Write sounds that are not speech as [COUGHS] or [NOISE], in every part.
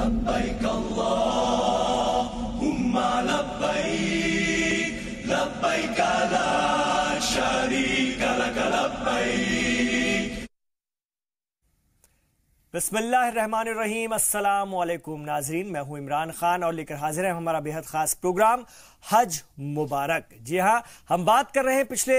لبيك اللهم لبيك لبيك لا شريك لك لبيك بسم اللہ الرحمن الرحیم، السلام علیکم ناظرین، میں ہوں عمران خان اور لے کر حاضر ہے ہمارا بےحد خاص پروگرام حج مبارک۔ جی ہاں ہم بات کر رہے ہیں پچھلے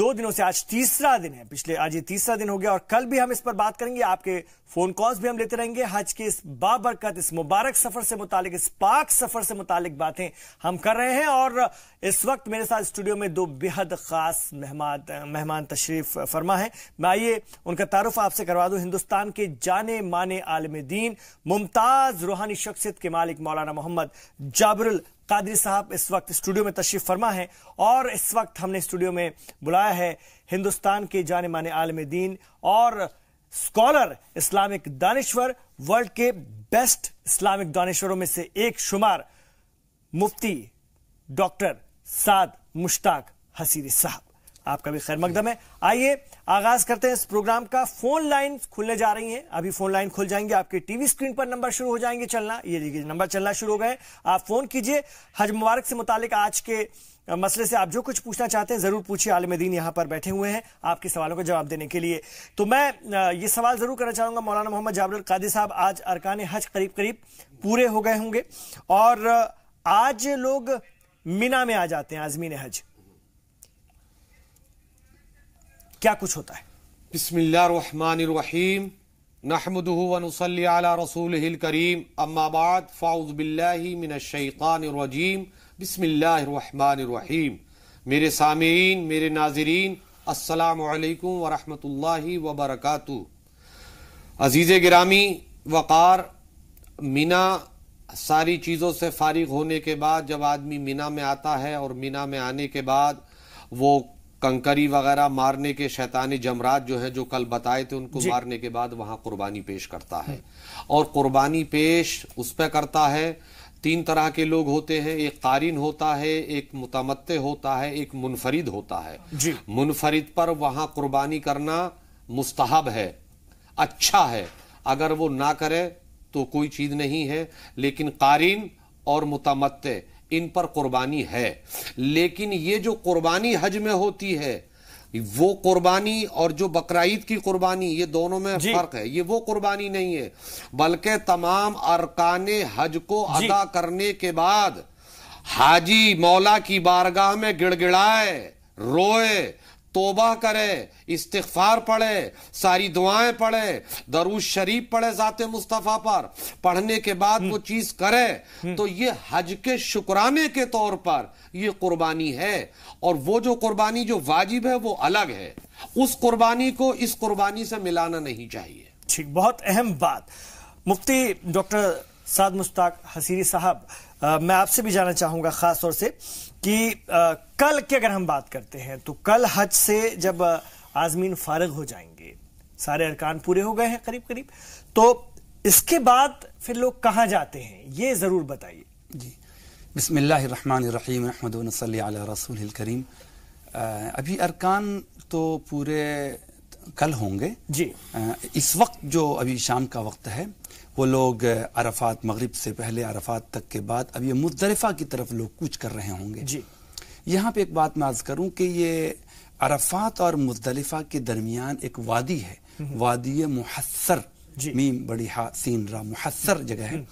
دو دنوں سے، آج تیسرا دن ہے، پچھلے آج یہ تیسرا دن ہو گیا اور کل بھی ہم اس پر بات کریں گے۔ آپ کے فون کالز بھی ہم لیتے رہیں گے۔ حج کے اس بابرکت، اس مبارک سفر سے متعلق، اس پاک سفر سے متعلق باتیں ہم کر رہے ہیں۔ اور اس وقت میرے ساتھ اسٹوڈیو میں دو بےحد خاص مہمان مہمان تشریف فرما ہے میں آئیے ان کا تعارف آپ سے کروا دوں۔ ہندوستان کے جانے مانے عالم دین، ممتاز روحانی شخصیت کے مالک مولانا محمد جابر القادری صاحب اس وقت اسٹوڈیو میں تشریف فرما ہے اور اس وقت ہم نے اسٹوڈیو میں بلایا ہے ہندوستان کے جانے مانے عالم دین۔ اور اسکالر اسلامک دانشور ورلڈ کے بیسٹ اسلامک دانشوروں میں سے ایک شمار مفتی ڈاکٹر سعد مشتاق حسیری صاحب۔ آپ کا بھی خیر مقدم ہے۔ آئیے آغاز کرتے ہیں اس پروگرام کا۔ فون لائن کھلنے جا رہی ہیں۔ ابھی فون لائن کھل جائیں گے۔ آپ کے ٹی وی اسکرین پر نمبر شروع ہو جائیں گے چلنا۔ یہ دیکھیے، نمبر چلنا شروع ہو گئے آپ فون کیجیے حج مبارک سے متعلق آج کے مسئلے سے آپ جو کچھ پوچھنا چاہتے ہیں ضرور پوچھیے، عالم دین یہاں پر بیٹھے ہوئے ہیں آپ کے سوالوں کا جواب دینے کے لیے۔ تو میں یہ سوال ضرور کرنا چاہوں گا مولانا محمد جابر القادی صاحب۔ آج ارکان حج قریب قریب پورے ہو گئے ہوں گے اور آج لوگ مینا میں آ جاتے ہیں آزمین حج۔ کیا کچھ ہوتا ہے؟ بسم اللہ الرحمن الرحیم۔ نحمده ونصلي على رسوله الكريم اما بعد، فاعوذ باللہ من الشیطان الرجیم۔ بسم اللہ الرحمن الرحیم میرے سامعین میرے ناظرین السلام علیکم ورحمۃ اللہ وبرکاتہ عزیز گرامی وقار مینا ساری چیزوں سے فارغ ہونے کے بعد جب آدمی مینا میں آتا ہے اور مینا میں آنے کے بعد وہ کنکری وغیرہ مارنے کے شیطانی جمرات جو ہیں جو کل بتائے تھے ان کو مارنے کے بعد وہاں قربانی پیش کرتا ہے اور قربانی پیش اس پہ کرتا ہے تین طرح کے لوگ ہوتے ہیں ایک قارین ہوتا ہے ایک متمتع ہوتا ہے ایک منفرد ہوتا ہے۔ منفرد پر وہاں قربانی کرنا مستحب ہے اچھا ہے۔ اگر وہ نہ کرے تو کوئی چیز نہیں ہے لیکن قارین اور متمتع ان پر قربانی ہے۔ لیکن یہ جو قربانی حج میں ہوتی ہے وہ قربانی اور جو بقرعید کی قربانی یہ دونوں میں فرق ہے۔ یہ وہ قربانی نہیں ہے بلکہ تمام ارکان حج کو ادا کرنے کے بعد حاجی مولا کی بارگاہ میں گڑ گڑائے روئے توبہ کرے استغفار پڑھے ساری دعائیں پڑھے دروش شریف پڑھے ذات مصطفیٰ پر پڑھنے کے بعد وہ چیز کرے تو یہ حج کے شکرانے کے طور پر یہ قربانی ہے۔ اور وہ جو قربانی جو واجب ہے وہ الگ ہے۔ اس قربانی کو اس قربانی سے ملانا نہیں چاہیے۔ ٹھیک بہت اہم بات۔ مفتی ڈاکٹر سعد مشتاق حسیری صاحب میں آپ سے بھی جانا چاہوں گا خاص طور سے۔ کہ کل کی اگر ہم بات کرتے ہیں تو کل حج سے جب آزمین فارغ ہو جائیں گے سارے ارکان پورے ہو گئے ہیں قریب قریب تو اس کے بعد پھر لوگ کہاں جاتے ہیں؟ یہ ضرور بتائیے۔ جی بسم اللہ الرحمن الرحیم احمد صلی علی رسول الکریم۔ ابھی ارکان تو پورے کل ہوں گے۔ جی۔ اس وقت جو ابھی شام کا وقت ہے وہ لوگ عرفات مغرب سے پہلے عرفات تک کے بعد اب یہ مزدلفہ کی طرف لوگ کوچ کر رہے ہوں گے۔ جی۔ یہاں پہ ایک بات میں عرض کروں کہ یہ عرفات اور مزدلفہ کے درمیان ایک وادی ہے۔ وادی محسر جی۔ میم بڑی سین را محسر جگہ ہے۔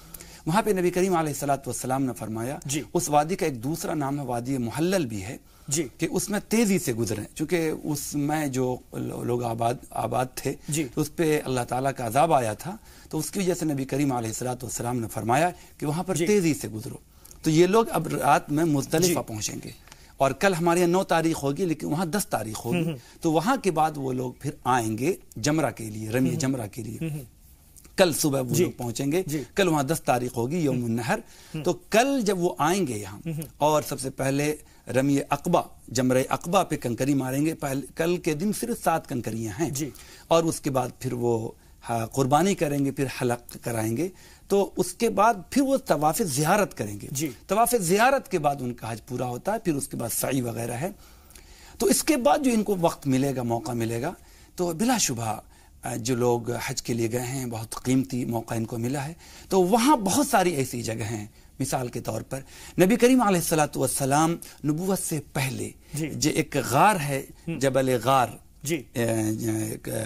وہاں پہ نبی کریم علیہ السلاۃ والسلام نے فرمایا جی۔ اس وادی کا ایک دوسرا نام ہے وادی محلل بھی ہے جی۔ کہ اس میں تیزی سے گزریں۔ چونکہ اس میں جو لوگ آباد آباد تھے جی۔ اس پہ اللہ تعالیٰ کا عذاب آیا تھا۔ تو اس کی وجہ سے نبی کریم علیہ السلاۃ والسلام نے فرمایا کہ وہاں پر جی۔ تیزی سے گزرو۔ تو یہ لوگ اب رات میں مزدلفہ جی۔ پہنچیں گے۔ اور کل ہمارے یہاں نو تاریخ ہوگی لیکن وہاں دس تاریخ ہوگی۔ تو وہاں کے بعد وہ لوگ پھر آئیں گے جمرہ کے لیے رمی جمرہ کے لیے۔ کل صبح وہ جی لوگ پہنچیں گے۔ جی۔ کل وہاں دس تاریخ ہوگی یوم النہر۔ تو کل جب وہ آئیں گے یہاں اور سب سے پہلے رمی اقبا جمرہ اقبا پہ کنکری ماریں گے۔ کل کے دن صرف سات کنکریاں ہیں۔ جی۔ اور اس کے بعد پھر وہ ہاں، قربانی کریں گے پھر حلق کرائیں گے۔ تو اس کے بعد پھر وہ طواف زیارت کریں گے۔ جی۔ طواف زیارت کے بعد ان کا حج پورا ہوتا ہے پھر اس کے بعد سعی وغیرہ ہے۔ تو اس کے بعد جو ان کو وقت ملے گا موقع ملے گا تو بلا شبہ جو لوگ حج کے لیے گئے ہیں بہت قیمتی موقع ان کو ملا ہے۔ تو وہاں بہت ساری ایسی جگہ ہیں مثال کے طور پر نبی کریم علیہ السلاۃ والسلام نبوت سے پہلے جی۔ جو ایک غار ہے جبل غار۔ جی۔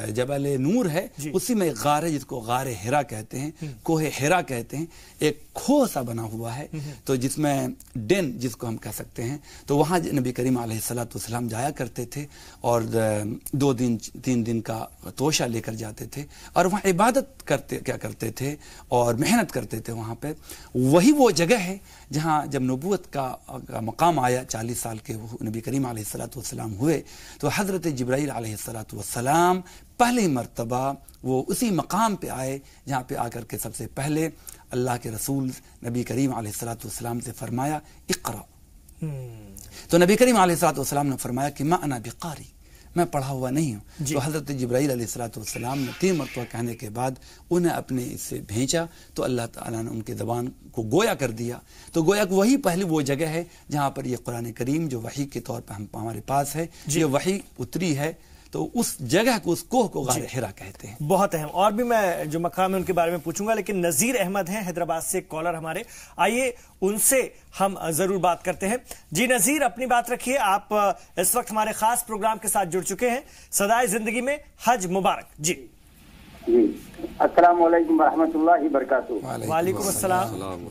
جبل نور ہے جی۔ اسی میں ایک غار ہے جس کو غار ہرا کہتے ہیں کوہ ہرا کہتے ہیں۔ ایک کھو سا بنا ہوا ہے۔ تو جس میں ڈین جس کو ہم کہہ سکتے ہیں۔ تو وہاں نبی کریم علیہ السلاۃ والسلام جایا کرتے تھے اور دو دن تین دن کا توشہ لے کر جاتے تھے۔ اور وہاں عبادت کرتے کیا کرتے تھے اور محنت کرتے تھے وہاں پہ۔ وہی وہ جگہ ہے جہاں جب نبوت کا مقام آیا چالیس سال کے نبی کریم علیہ السلاۃ والسلام ہوئے تو حضرت جبرائیل علیہ السلاۃ والسلام پہلی مرتبہ وہ اسی مقام پہ آئے جہاں پہ آ کر کے سب سے پہلے اللہ کے رسول نبی کریم علیہ السلاۃ والسلام سے فرمایا اقرا تو نبی کریم علیہ السلاۃ والسلام نے فرمایا کہ میں انا بقاری میں پڑھا ہوا نہیں ہوں۔ جی۔ تو حضرت جبرائیل علیہ السلاۃ والسلام نے تین مرتبہ کہنے کے بعد انہیں اپنے اس سے بھیجا تو اللہ تعالیٰ نے ان کے زبان کو گویا کر دیا۔ تو گویا کہ وہی پہلی وہ جگہ ہے جہاں پر یہ قرآن کریم جو وحی کے طور پر ہم ہمارے پاس ہے جی۔ یہ وحی اتری ہے۔ تو اس جگہ کو اس کوہ کو غار ہرا کہتے ہیں۔ بہت اہم۔ اور بھی میں جو مقام ہے ان کے بارے میں پوچھوں گا لیکن نذیر احمد ہیں حیدرآباد سے کالر ہمارے۔ آئیے ان سے ہم ضرور بات کرتے ہیں۔ جی نذیر اپنی بات رکھیے۔ آپ اس وقت ہمارے خاص پروگرام کے ساتھ جڑ چکے ہیں۔ سدائے زندگی میں حج مبارک۔ جی۔ جی۔ السلام علیکم ورحمۃ اللہ وبرکاتہ۔ وعلیکم السلام۔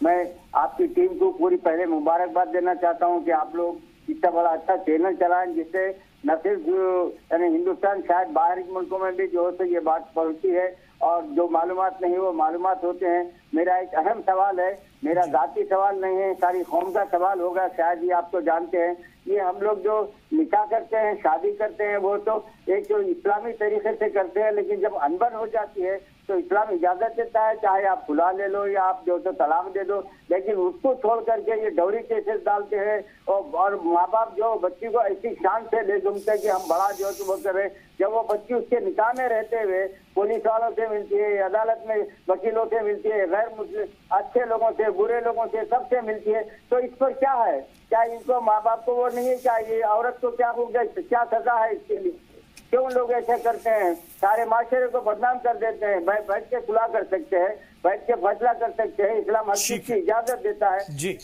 میں آپ کی ٹیم کو پوری پہلے مبارکباد دینا چاہتا ہوں کہ آپ لوگ اتنا بڑا اچھا چینل چلائیں جس سے نہ صرف یعنی ہندوستان شاید باہر کے ملکوں میں بھی جو ہے یہ بات پہنچتی ہے اور جو معلومات نہیں وہ معلومات ہوتے ہیں۔ میرا ایک اہم سوال ہے میرا ذاتی سوال نہیں ہے ساری قوم کا سوال ہوگا شاید یہ آپ تو جانتے ہیں۔ یہ ہم لوگ جو نکاح کرتے ہیں شادی کرتے ہیں وہ تو ایک جو اسلامی طریقے سے کرتے ہیں لیکن جب انبن ہو جاتی ہے تو اسلام اجازت دیتا ہے، چاہے آپ کھلا لے لو یا آپ جو تو طلاق دے دو، لیکن اس کو چھوڑ کر کے یہ ڈوری کیسز ڈالتے ہیں اور ماں باپ جو بچی کو ایسی شان سے لے گھومتے کہ ہم بڑا جو وہ کرے جب وہ بچی اس کے نکاح میں رہتے ہوئے پولیس والوں سے ملتی ہے، عدالت میں وکیلوں سے ملتی ہے، غیر مسلم، اچھے لوگوں سے، برے لوگوں سے سب سے ملتی ہے۔ تو اس پر کیا ہے؟ کیا ان کو ماں باپ کو وہ نہیں ہے کیا یہ عورت کو کیا ہو گیا؟ کیا سزا ہے اس کے لیے؟ کیوں لوگ ایسے کرتے ہیں؟ سارے معاشرے کو بدنام کر دیتے ہیں بیٹھ کے کھلا کر سکتے ہیں بیٹھ کے فیصلہ کر سکتے ہیں اسلام چیز کی اجازت دیتا ہے۔ جی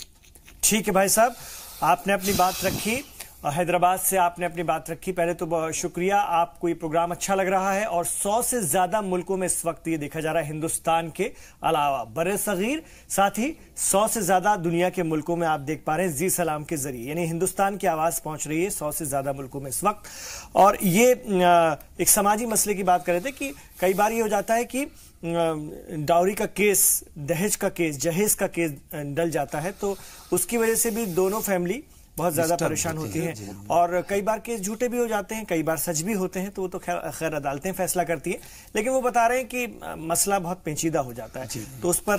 ٹھیک ہے بھائی صاحب آپ نے اپنی بات رکھی۔ حیدرآباد سے آپ نے اپنی بات رکھی پہلے تو شکریہ، آپ کو یہ پروگرام اچھا لگ رہا ہے اور سو سے زیادہ ملکوں میں اس وقت یہ دیکھا جا رہا ہے، ہندوستان کے علاوہ۔ بر صغیر، ساتھ ہی سو سے زیادہ دنیا کے ملکوں میں آپ دیکھ پا رہے ہیں زی سلام کے ذریعے۔ یعنی ہندوستان کی آواز پہنچ رہی ہے سو سے زیادہ ملکوں میں اس وقت۔ اور یہ ایک سماجی مسئلے کی بات کر رہے تھے کہ کئی بار یہ ہو جاتا ہے کہ ڈاوری کا کیس دہیج کا کیس، جہیز کا کیس ڈل جاتا ہے تو اس کی وجہ سے بھی دونوں فیملی بہت زیادہ پریشان ہوتی ہیں۔ اور کئی بار کیس جھوٹے بھی ہو جاتے ہیں کئی بار سچ بھی ہوتے ہیں تو وہ تو خیر عدالتیں فیصلہ کرتی ہیں۔ لیکن وہ بتا رہے ہیں کہ مسئلہ بہت پیچیدہ ہو جاتا ہے۔ تو اس پر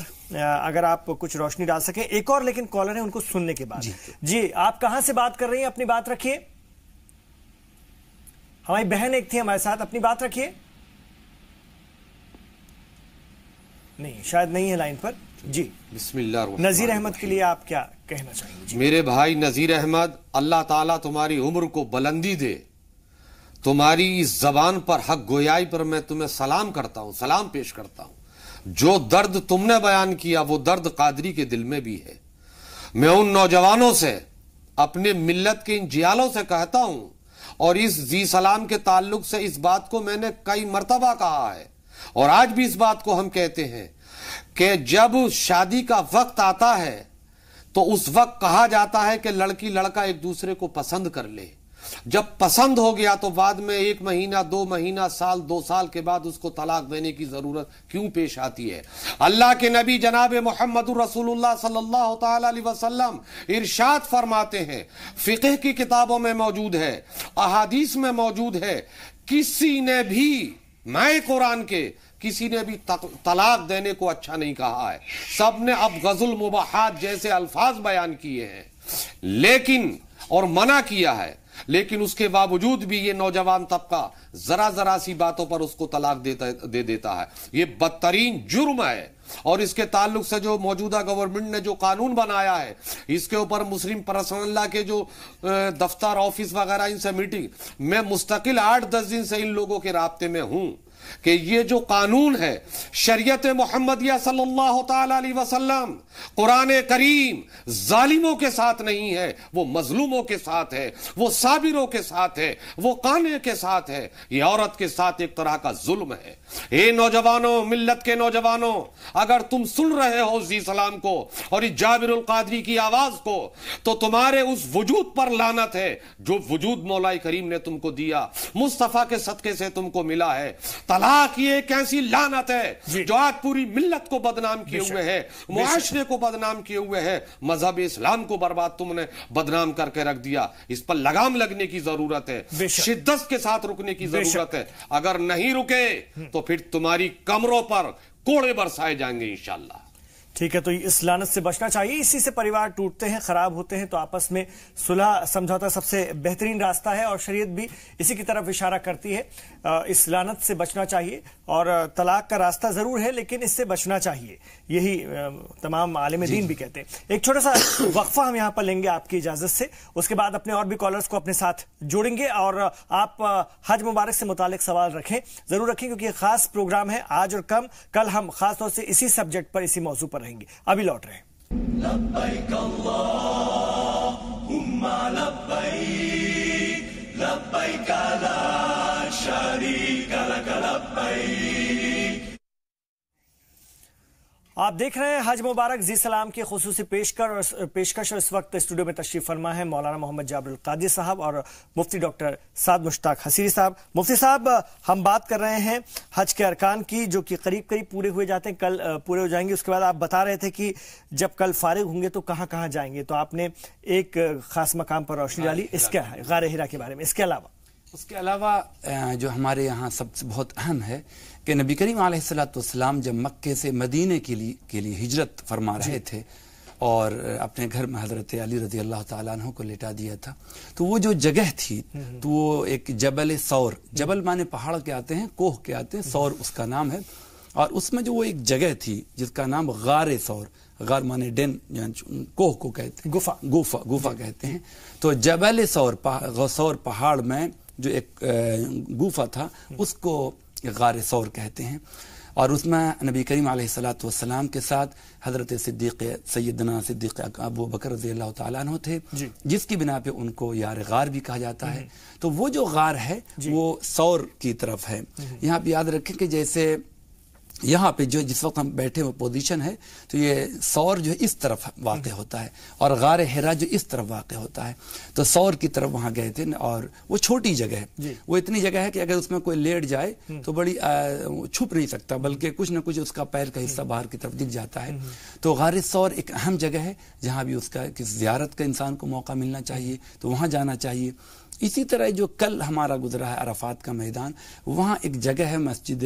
اگر آپ کچھ روشنی ڈال سکیں ایک اور لیکن کالر ہے ان کو سننے کے بعد۔ جی آپ کہاں سے بات کر رہی ہیں؟ اپنی بات رکھیے۔ ہماری بہن ایک تھی ہمارے ساتھ اپنی بات رکھیے۔ نہیں شاید نہیں ہے لائن پر۔ جی۔ بسم اللہ نذیر احمد کے لیے آپ کیا کہنا چاہیں گے؟ میرے بھائی نذیر احمد اللہ تعالیٰ تمہاری عمر کو بلندی دے۔ تمہاری اس زبان پر حق گویائی پر میں تمہیں سلام کرتا ہوں سلام پیش کرتا ہوں۔ جو درد تم نے بیان کیا وہ درد قادری کے دل میں بھی ہے۔ میں ان نوجوانوں سے اپنے ملت کے ان جیالوں سے کہتا ہوں۔ اور اس زی سلام کے تعلق سے اس بات کو میں نے کئی مرتبہ کہا ہے۔ اور آج بھی اس بات کو ہم کہتے ہیں۔ کہ جب شادی کا وقت آتا ہے تو اس وقت کہا جاتا ہے کہ لڑکی لڑکا ایک دوسرے کو پسند کر لے۔ جب پسند ہو گیا تو بعد میں ایک مہینہ، دو مہینہ، سال، دو سال کے بعد اس کو طلاق دینے کی ضرورت کیوں پیش آتی ہے؟ اللہ کے نبی جناب محمد رسول اللہ صلی اللہ تعالی علیہ وسلم ارشاد فرماتے ہیں، فقہ کی کتابوں میں موجود ہے، احادیث میں موجود ہے، کسی نے بھی، میں قرآن کے کسی نے بھی طلاق دینے کو اچھا نہیں کہا ہے۔ سب نے اب غزل مباحات جیسے الفاظ بیان کیے ہیں۔ لیکن اور منع کیا ہے۔ لیکن اس کے باوجود بھی یہ نوجوان طبقہ ذرا ذرا سی باتوں پر اس کو طلاق دے دیتا ہے۔ یہ بدترین جرم ہے۔ اور اس کے تعلق سے جو موجودہ گورنمنٹ نے جو قانون بنایا ہے، اس کے اوپر مسلم پرسن اللہ کے جو دفتر آفس وغیرہ، ان سے میٹنگ میں مستقل آٹھ دس دن سے ان لوگوں کے رابطے میں ہوں کہ یہ جو قانون ہے، شریعت محمدیہ صلی اللہ تعالی علیہ وسلم، قرآن کریم ظالموں کے ساتھ نہیں ہے، وہ مظلوموں کے ساتھ ہے، وہ صابروں کے ساتھ ہے، وہ قانے کے ساتھ ہے، یہ عورت کے ساتھ ایک طرح کا ظلم ہے۔ اے نوجوانوں، ملت کے نوجوانوں اگر تم سن رہے ہو زی سلام کو اور اس جابر القادری کی آواز کو تو تمہارے اس وجود پر لانت ہے جو وجود مولائی کریم نے تم کو دیا۔ مصطفیٰ کے صدقے سے تم کو ملا ہے۔ طلاق یہ ایک ایسی لانت ہے جی۔ جو آج پوری ملت کو بدنام کیے ہوئے ہے معاشرے کو بدنام کیے ہوئے ہے۔ مذہب اسلام کو برباد تم نے بدنام کر کے رکھ دیا۔ اس پر لگام لگنے کی ضرورت ہے۔ شدت کے ساتھ رکنے کی۔ ضرورت ہے۔ اگر نہیں رکے تو پھر تمہاری کمروں پر کوڑے برسائے جائیں گے انشاءاللہ۔ ٹھیک ہے تو اس لانت سے بچنا چاہیے۔ اسی سے پریوار ٹوٹتے ہیں خراب ہوتے ہیں تو آپس میں صلح سمجھوتا سب سے بہترین راستہ ہے اور شریعت بھی اسی کی طرف اشارہ کرتی ہے۔ اس لانت سے بچنا چاہیے اور طلاق کا راستہ ضرور ہے لیکن اس سے بچنا چاہیے۔ یہی تمام عالم دین بھی کہتے ہیں۔ ایک چھوٹا سا [COUGHS] وقفہ ہم یہاں پر لیں گے آپ کی اجازت سے۔ اس کے بعد اپنے اور بھی کالرز کو اپنے ساتھ جوڑیں گے اور آپ حج مبارک سے متعلق سوال رکھیں۔ ضرور رکھیں کیونکہ یہ خاص پروگرام ہے۔ آج اور کم کل ہم خاص طور سے اسی سبجیکٹ پر اسی موضوع پر رہیں گے ابھی لوٹ رہے ہیں آپ دیکھ رہے ہیں حج مبارک زی سلام کی خصوصی پیشکش اور اس وقت اسٹوڈیو میں تشریف فرما ہے مولانا محمد جابر القادی صاحب اور مفتی ڈاکٹر سعد مشتاق حسیری صاحب۔ مفتی صاحب ہم بات کر رہے ہیں حج کے ارکان کی جو کہ قریب قریب پورے ہوئے جاتے ہیں کل پورے ہو جائیں گے۔ اس کے بعد آپ بتا رہے تھے کہ جب کل فارغ ہوں گے تو کہاں کہاں جائیں گے؟ تو آپ نے ایک خاص مقام پر روشنی ڈالی۔ اس کے غار ہرا کے بارے میں اس کے علاوہ۔ اس کے علاوہ جو ہمارے یہاں سب سے بہت اہم ہے کہ نبی کریم علیہ السلاۃ والسلام جب مکے سے مدینے کے لیے کے لیے ہجرت فرما رہے تھے اور اپنے گھر میں حضرت علی رضی اللہ تعالیٰ عنہ کو لٹا دیا تھا تو وہ جو جگہ تھی تو وہ ایک جبل سور جبل مانے پہاڑ کے آتے ہیں کوہ کے آتے ہیں سور اس کا نام ہے۔ اور اس میں جو وہ ایک جگہ تھی جس کا نام غار سور غار مانے ڈین یعنی کوہ کو کہتے ہیں۔ گفا۔ گوفا گوفا کہتے ہیں۔ تو جبل سور سور پہاڑ میں جو ایک گوفا تھا اس کو غار سور کہتے ہیں۔ اور اس میں نبی کریم علیہ السلاۃ والسلام کے ساتھ حضرت صدیق سیدنا صدیق ابو بکر رضی اللہ تعالیٰ عنہ تھے۔ جی۔ جس کی بنا پہ ان کو یار غار بھی کہا جاتا ہے۔ تو وہ جو غار ہے وہ سور کی طرف ہے۔ یہاں پہ یاد رکھیں کہ جیسے یہاں پہ جو جس وقت ہم بیٹھے ہوئے پوزیشن ہے تو یہ سور جو اس طرف واقع ہوتا ہے اور غار ہرا جو اس طرف واقع ہوتا ہے۔ تو سور کی طرف وہاں گئے تھے اور وہ چھوٹی جگہ ہے۔ جی۔ وہ اتنی جگہ ہے کہ اگر اس میں کوئی لیٹ جائے تو بڑی چھپ نہیں سکتا بلکہ کچھ نہ کچھ اس کا پیر کا حصہ باہر کی طرف دکھ جاتا ہے۔ تو غار سور ایک اہم جگہ ہے جہاں بھی اس کا زیارت کا انسان کو موقع ملنا چاہیے تو وہاں جانا چاہیے۔ اسی طرح جو کل ہمارا گزرا ہے عرفات کا میدان وہاں ایک جگہ ہے مسجد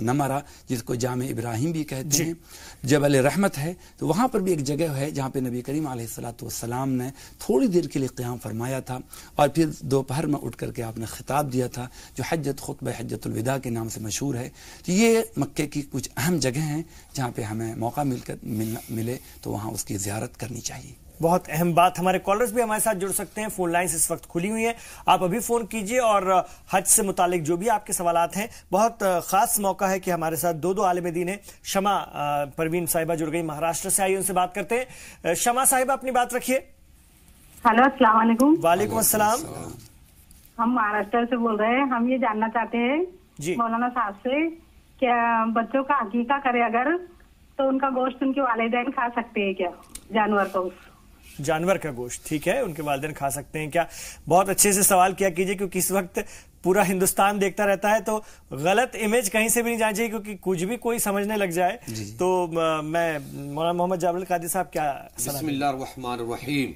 نمرہ جس کو جامع ابراہیم بھی کہتے ہیں جبل رحمت ہے تو وہاں پر بھی ایک جگہ ہے جہاں پہ نبی کریم علیہ السلاۃ والسلام نے تھوڑی دیر کے لیے قیام فرمایا تھا اور پھر دوپہر میں اٹھ کر کے آپ نے خطاب دیا تھا جو حجت خطبہ حجت الوداع کے نام سے مشہور ہے۔ تو یہ مکے کی کچھ اہم جگہ ہیں جہاں پہ ہمیں موقع مل کر ملے تو وہاں اس کی زیارت کرنی چاہیے۔ بہت اہم بات ہمارے کالرز بھی ہمارے ساتھ جڑ سکتے ہیں۔ فون لائنز اس وقت کھلی ہوئی ہیں۔ آپ ابھی فون کیجیے اور حج سے متعلق جو بھی آپ کے سوالات ہیں۔ بہت خاص موقع ہے کہ ہمارے ساتھ دو دو عالم دین ہیں۔ شمع پروین صاحبہ جڑ گئی مہاراشٹر سے آئی ان سے بات کرتے ہیں۔ شمع صاحبہ اپنی بات رکھیے۔ ہلو السلام علیکم۔ وعلیکم السلام۔ ہم مہاراشٹر سے بول رہے ہیں۔ ہم یہ جاننا چاہتے ہیں جی۔ مولانا صاحب سے کیا بچوں کا عقیقہ کرے اگر تو ان کا گوشت ان کے والدین کھا سکتے ہیں کیا؟ جانور کو جانور کا گوشت ٹھیک ہے؟ ان کے والدین کھا سکتے ہیں کیا؟ بہت اچھے سے سوال کیا کیجیے کیونکہ اس وقت پورا ہندوستان دیکھتا رہتا ہے تو غلط امیج کہیں سے بھی نہیں جانا چاہیے کیونکہ کچھ بھی کوئی سمجھنے لگ جائے۔ تو آ، میں مولانا محمد جابر القادی صاحب کیا بسم اللہ الرحمن الرحیم۔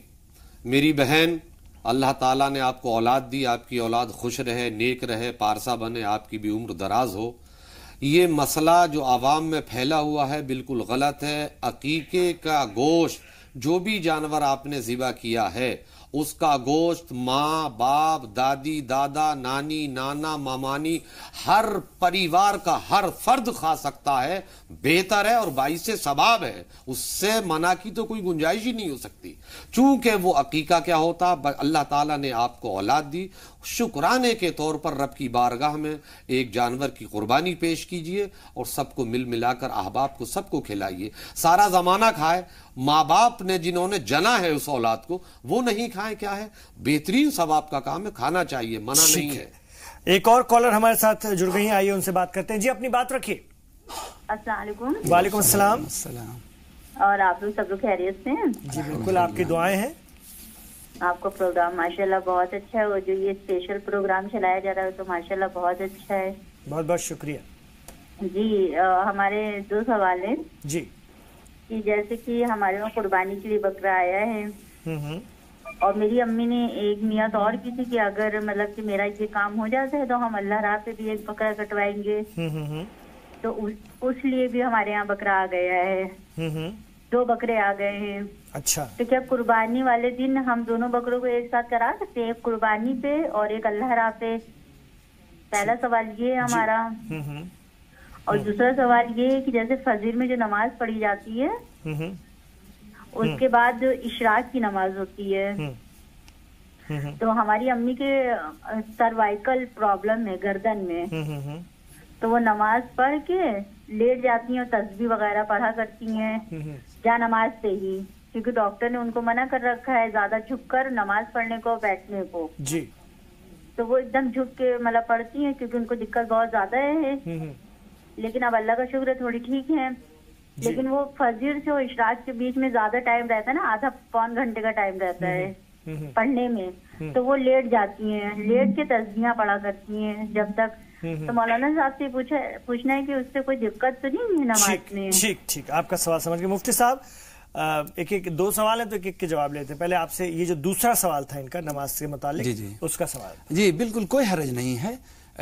میری بہن اللہ تعالیٰ نے آپ کو اولاد دی آپ کی اولاد خوش رہے نیک رہے پارسا بنے آپ کی بھی عمر دراز ہو۔ یہ مسئلہ جو عوام میں پھیلا ہوا ہے بالکل غلط ہے۔ عقیقے کا گوشت جو بھی جانور آپ نے ذبح کیا ہے، اس کا گوشت، ماں، باپ، دادی، دادا، نانی، نانا، مامانی، ہر پریوار کا ہر فرد کھا سکتا ہے، بہتر ہے اور باعث ثواب ہے۔ اس سے منع کی تو کوئی گنجائش ہی نہیں ہو سکتی۔ چونکہ وہ عقیقہ کیا ہوتا، اللہ تعالیٰ نے آپ کو اولاد دی شکرانے کے طور پر رب کی بارگاہ میں ایک جانور کی قربانی پیش کیجیے اور سب کو مل ملا کر احباب کو سب کو کھلائیے۔ سارا زمانہ کھائے ماں باپ نے جنہوں نے جنا ہے اس اولاد کو وہ نہیں کھائے کیا ہے؟ بہترین ثواب کا کام ہے کھانا چاہیے منع نہیں ہے۔ ایک اور کالر ہمارے ساتھ جڑ گئی ہیں آئیے ان سے بات کرتے ہیں۔ جی اپنی بات رکھیے۔ السلام علیکم۔ وعلیکم السلام۔ السلام۔ اور آپ لوگ سب لوگ خیریت سے ہیں؟ جی بالکل آپ کی دعائیں ہیں۔ آپ کا پروگرام ماشاءاللہ بہت اچھا ہے وہ جو یہ اسپیشل پروگرام چلایا جا رہا ہے تو ماشاءاللہ بہت اچھا ہے۔ بہت بہت شکریہ۔ جی ہمارے دو سوال ہیں۔ جی۔ کہ جیسے کہ ہمارے وہاں قربانی کے لیے بکرا آیا ہے۔ اور میری امی نے ایک نیت اور کی تھی کہ اگر مطلب کہ میرا یہ کام ہو جاتا ہے تو ہم اللہ راہ پہ بھی ایک بکرا کٹوائیں گے۔ تو اس- لیے بھی ہمارے یہاں بکرا آ گیا ہے۔ دو بکرے آ گئے ہیں۔ اچھا۔ تو کیا قربانی والے دن ہم دونوں بکروں کو ایک ساتھ کرا سکتے ہیں؟ ایک قربانی پہ اور ایک اللہ راہ پہ۔ پہلا سوال یہ ہے ہمارا۔ ہوں ہوں۔ اور دوسرا سوال یہ ہے کہ جیسے فجر میں جو نماز پڑھی جاتی ہے اس کے بعد جو اشراق کی نماز ہوتی ہے۔ تو ہماری امی کے سروائکل پرابلم ہے گردن میں۔ تو وہ نماز پڑھ کے لیٹ جاتی ہیں اور تسبیح وغیرہ پڑھا کرتی ہیں۔ جا نماز سے ہی کیونکہ ڈاکٹر نے ان کو منع کر رکھا ہے زیادہ جھک کر نماز پڑھنے کو بیٹھنے کو۔ جی۔ تو وہ ایک دم جھک کے مطلب پڑھتی ہیں کیونکہ ان کو دقت بہت زیادہ ہے۔ لیکن اب اللہ کا شکر ہے تھوڑی ٹھیک ہے جی۔ لیکن وہ فجر سے اور اشراق کے بیچ میں زیادہ ٹائم رہتا ہے نا آدھا پون گھنٹے کا ٹائم رہتا ہے پڑھنے میں۔ تو وہ لیٹ جاتی ہیں لیٹ کے تسبیحاں پڑھا کرتی ہیں جب تک تو مولانا صاحب سے پوچھا پوچھنا ہے کہ اس سے کوئی دقت تو نہیں ہے نماز میں؟ ٹھیک ٹھیک آپ کا سوال سمجھ گئے۔ مفتی صاحب ایک ایک دو سوال ہیں تو ایک ایک کے جواب لیتے ہیں۔ پہلے آپ سے یہ جو دوسرا سوال تھا ان کا نماز سے متعلق جی، جی۔ اس کا سوال۔ جی بالکل کوئی حرج نہیں ہے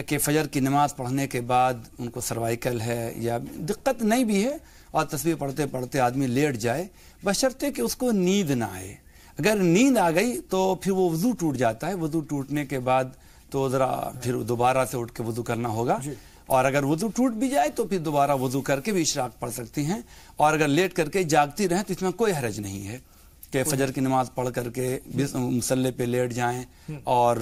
کہ فجر کی نماز پڑھنے کے بعد ان کو سروائکل ہے یا دقت نہیں بھی ہے اور تصویر پڑھتے پڑھتے آدمی لیٹ جائے۔ بشرطے کہ اس کو نیند نہ آئے۔ اگر نیند آ گئی تو پھر وہ وضو ٹوٹ جاتا ہے۔ وضو ٹوٹنے کے بعد تو ذرا پھر دوبارہ سے اٹھ کے وضو کرنا ہوگا۔ اور اگر وضو ٹوٹ بھی جائے تو پھر دوبارہ وضو کر کے بھی اشراق پڑھ سکتی ہیں۔ اور اگر لیٹ کر کے جاگتی رہیں تو اس میں کوئی حرج نہیں ہے۔ کہ فجر کی نماز پڑھ کر کے مسلح پہ لیٹ جائیں اور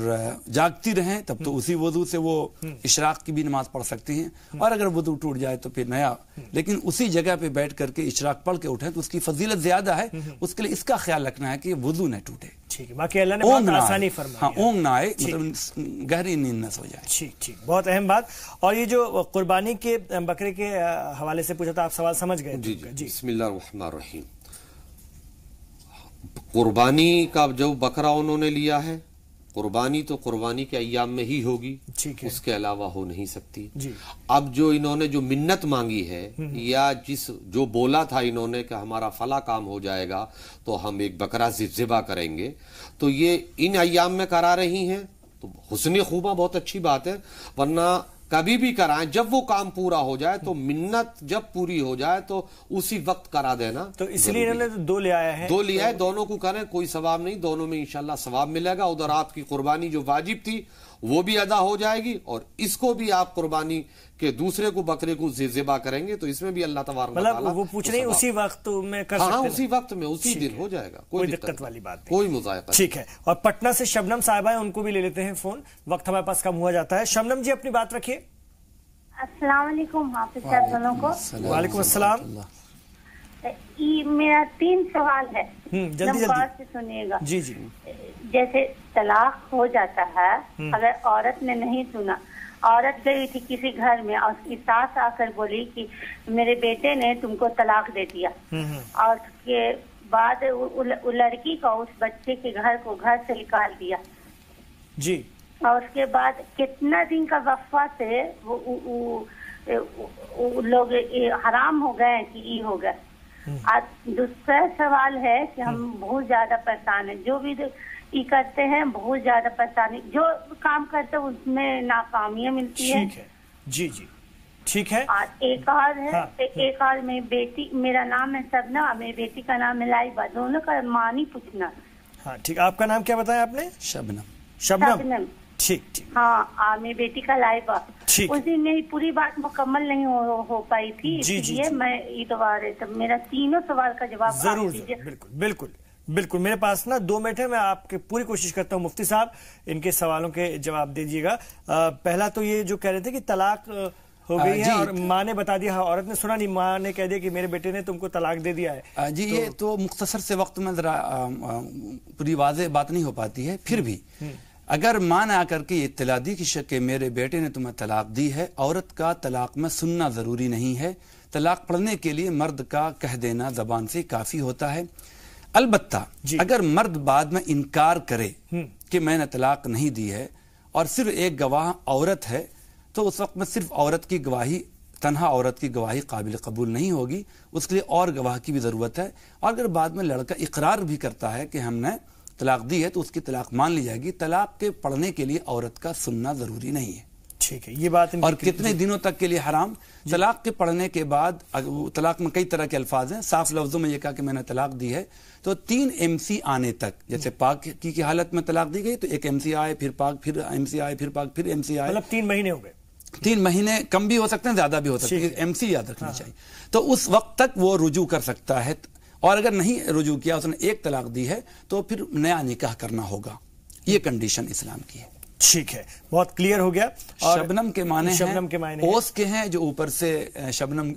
جاگتی رہیں تب تو اسی وضو سے وہ اشراق کی بھی نماز پڑھ سکتی ہیں۔ اور اگر وضو ٹوٹ جائے تو پھر نیا۔ لیکن اسی جگہ پہ بیٹھ کر کے اشراق پڑھ کے اٹھیں تو اس کی فضیلت زیادہ ہے۔ اس کے لیے اس کا خیال رکھنا ہے کہ وضو نہ ٹوٹے۔ ٹھیک ہے باقی اللہ نے بہت آسانی فرمائی ہاں ہے۔ اونگ نہ آئے مطلب گہری نیند نہ سو جائے۔ ٹھیک ٹھیک بہت اہم بات۔ اور یہ جو قربانی کے بکرے کے حوالے سے پوچھا تھا آپ سوال سمجھ گئے۔ جی تھے۔ جی۔ بسم اللہ الرحمن الرحیم۔ قربانی کا جو بکرا انہوں نے لیا ہے قربانی تو قربانی کے ایام میں ہی ہوگی اس کے علاوہ ہو نہیں سکتی۔ جی۔ اب جو انہوں نے جو منت مانگی ہے یا جس جو بولا تھا انہوں نے کہ ہمارا فلا کام ہو جائے گا تو ہم ایک بکرا ذبح کریں گے۔ تو یہ ان ایام میں کرا رہی ہیں۔ تو حسن خوبہ بہت اچھی بات ہے ورنہ کبھی بھی کرائیں جب وہ کام پورا ہو جائے تو منت جب پوری ہو جائے تو اسی وقت کرا دینا تو اس لیے انہوں نے دو لے آیا ہے۔ دو لیا ہے دونوں کو کریں کوئی ثواب نہیں دونوں میں انشاءاللہ ثواب ملے گا۔ ادھر آپ کی قربانی جو واجب تھی وہ بھی ادا ہو جائے گی اور اس کو بھی آپ قربانی کے دوسرے کو بکرے کو ذبح کریں گے تو اس میں بھی اللہ تبارک و تعالیٰ وہ پوچھ رہے اسی وقت میں کر ہاں سکتے ہاں ہیں؟ اسی وقت میں اسی دن۔ ہو جائے گا کوئی دقت۔ والی بات نہیں کوئی مذائقہ نہیں۔ ٹھیک ہے اور پٹنہ سے شبنم صاحبہ ہیں ان کو بھی لے لیتے ہیں فون۔ وقت ہمارے پاس کم ہوا جاتا ہے۔ شبنم جی اپنی بات رکھیے۔ السلام علیکم حافظ صاحب دونوں کو۔ وعلیکم السلام۔ یہ میرا تین سوال ہے۔ جلدی، جلدی۔ سنیے گا۔ جی جی۔ جیسے طلاق ہو جاتا ہے اگر عورت نے نہیں سنا عورت گئی تھی کسی گھر میں اور اس کی ساس آ کر بولی کہ میرے بیٹے نے تم کو طلاق دے دیا۔ اور اس کے بعد لڑکی کو اس بچے کے گھر کو گھر سے نکال دیا۔ جی۔ اور اس کے بعد کتنا دن کا وقفہ سے وہ لوگ حرام ہو گئے کہ یہ ہو گئے۔ دوسرا سوال ہے کہ ہم بہت زیادہ پریشان ہیں۔ جو بھی کرتے ہیں بہت زیادہ پریشانی جو کام کرتے ہیں اس میں ناکامیاں ملتی ہیں۔ جی جی۔ ٹھیک ہے۔ ایک اور ہے ہاں۔ ایک اور میری بیٹی میرا نام ہے سبنا اور میری بیٹی کا نام ہے لائبہ۔ دونوں کا معنی پوچھنا۔ ہاں ٹھیک۔ آپ کا نام کیا بتایا آپ نے؟ شبنم۔ شبنم۔ ٹھیک ہاں میری بیٹی کا لائف اس دن میری پوری بات مکمل نہیں ہو پائی تھی جی، جی، اس لیے جی۔ میں اتوار میرا تینوں سوال کا جواب ضرور بالکل بالکل بالکل۔ میرے پاس نا دو منٹ ہے میں آپ کی پوری کوشش کرتا ہوں مفتی صاحب ان کے سوالوں کے جواب دیجیے گا۔ پہلا تو یہ جو کہہ رہے تھے کہ طلاق ہو گئی ہے اور ماں نے بتا دیا عورت نے سنا نہیں ماں نے کہہ دیا کہ میرے بیٹے نے تم کو طلاق دے دیا ہے۔ جی یہ تو مختصر سے وقت میں ذرا پوری واضح بات نہیں ہو پاتی ہے پھر بھی۔ اگر ماں نے آ کر کے اطلاع دی کہ شک میرے بیٹے نے تمہیں طلاق دی ہے عورت کا طلاق میں سننا ضروری نہیں ہے۔ طلاق پڑھنے کے لیے مرد کا کہہ دینا زبان سے کافی ہوتا ہے۔ البتہ جی۔ اگر مرد بعد میں انکار کرے کہ میں نے طلاق نہیں دی ہے اور صرف ایک گواہ عورت ہے تو اس وقت میں صرف عورت کی گواہی تنہا عورت کی گواہی قابل قبول نہیں ہوگی۔ اس کے لیے اور گواہ کی بھی ضرورت ہے۔ اور اگر بعد میں لڑکا اقرار بھی کرتا ہے کہ ہم نے طلاق دی ہے تو اس کی طلاق مان لی جائے گی۔ طلاق کے پڑھنے کے لیے عورت کا سننا ضروری نہیں ہے۔ ٹھیک ہے یہ بات اور کتنے دنوں تک کے لیے حرام؟ جی۔ طلاق کے پڑھنے کے بعد طلاق میں کئی طرح کے الفاظ ہیں صاف لفظوں میں یہ کہا کہ میں نے طلاق دی ہے۔ تو تین ایم سی آنے تک جیسے پاک کی کی حالت میں طلاق دی گئی تو ایک ایم سی آئے پھر پاک پھر ایم سی آئے پھر پاک پھر ایم سی آئے۔ مطلب تین مہینے ہو گئے۔ تین مہینے کم بھی ہو سکتے ہیں زیادہ بھی ہو سکتے ہیں ایم سی یاد رکھنا ہاں۔ چاہیے۔ تو اس وقت تک وہ رجوع کر سکتا ہے۔ اور اگر نہیں رجوع کیا اس نے ایک طلاق دی ہے تو پھر نیا نکاح کرنا ہوگا۔ یہ کنڈیشن اسلام کی ہے۔ ٹھیک ہے بہت کلیئر ہو گیا۔ شبنم کے معنی شبنم کے اوس کے ہیں جو اوپر سے شبنم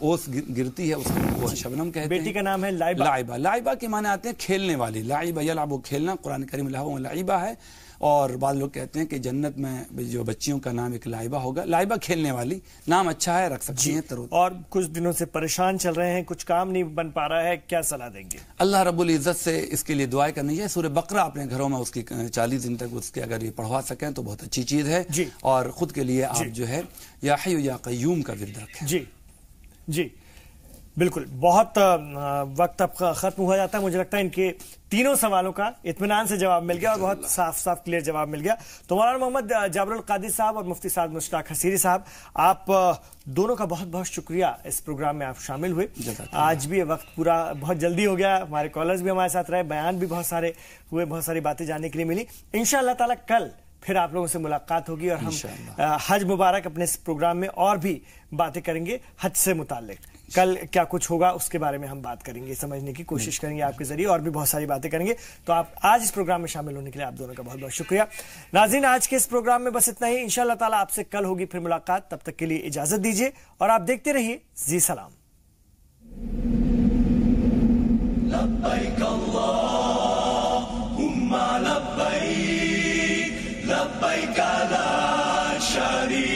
اوس گرتی ہے اس کو جی۔ شبنم کہتے ہیں۔ بیٹی کا نام ہے لائبہ۔ لائبہ۔ کے معنی آتے ہیں کھیلنے والی۔ لائبہ یلعبو کھیلنا قرآن کریم لہو لائبہ ہے۔ اور بعض لوگ کہتے ہیں کہ جنت میں جو بچیوں کا نام ایک لائبہ ہوگا لائبہ کھیلنے والی نام اچھا ہے رکھ سکتی جی، ہیں اور کچھ دنوں سے پریشان چل رہے ہیں کچھ کام نہیں بن پا رہا ہے کیا صلاح دیں گے؟ اللہ رب العزت سے اس کے لیے دعائیں کرنی ہے۔ سورہ بقرہ اپنے گھروں میں اس کی چالیس دن تک اس کے اگر یہ پڑھوا سکیں تو بہت اچھی چیز ہے۔ جی۔ اور خود کے لیے آپ جی۔ جو ہے یا حیو یا قیوم کا ورد رکھیں۔ جی۔ جی۔ بالکل بہت وقت اب ختم ہوا جاتا ہے۔ مجھے لگتا ہے ان کے تینوں سوالوں کا اطمینان سے جواب مل گیا اور بہت صاف صاف کلیئر جواب مل گیا۔ تو مولانا محمد جابر القادی صاحب اور مفتی سعد مشتاق حسیری صاحب آپ دونوں کا بہت بہت شکریہ اس پروگرام میں آپ شامل ہوئے۔ آج بھی وقت پورا بہت جلدی ہو گیا۔ ہمارے کالرز بھی ہمارے ساتھ رہے بیان بھی بہت سارے ہوئے بہت ساری باتیں جاننے کے لیے ملی۔ انشاءاللہ تعالی کل پھر آپ لوگوں سے ملاقات ہوگی اور ہم حج مبارک اپنے اس پروگرام میں اور بھی باتیں کریں گے حج سے متعلق۔ کل کیا کچھ ہوگا اس کے بارے میں ہم بات کریں گے، سمجھنے کی کوشش کریں گے آپ کے ذریعے اور بھی بہت ساری باتیں کریں گے۔ تو آپ آج اس پروگرام میں شامل ہونے کے لیے آپ دونوں کا بہت بہت شکریہ۔ ناظرین، آج کے اس پروگرام میں بس اتنا ہی۔ ان شاء اللہ تعالیٰ آپ سے کل ہوگی پھر ملاقات۔ تب تک کے لیے اجازت دیجیے اور آپ دیکھتے رہیے۔ زی سلام۔ لبائک اللہ لبیک لا شریک۔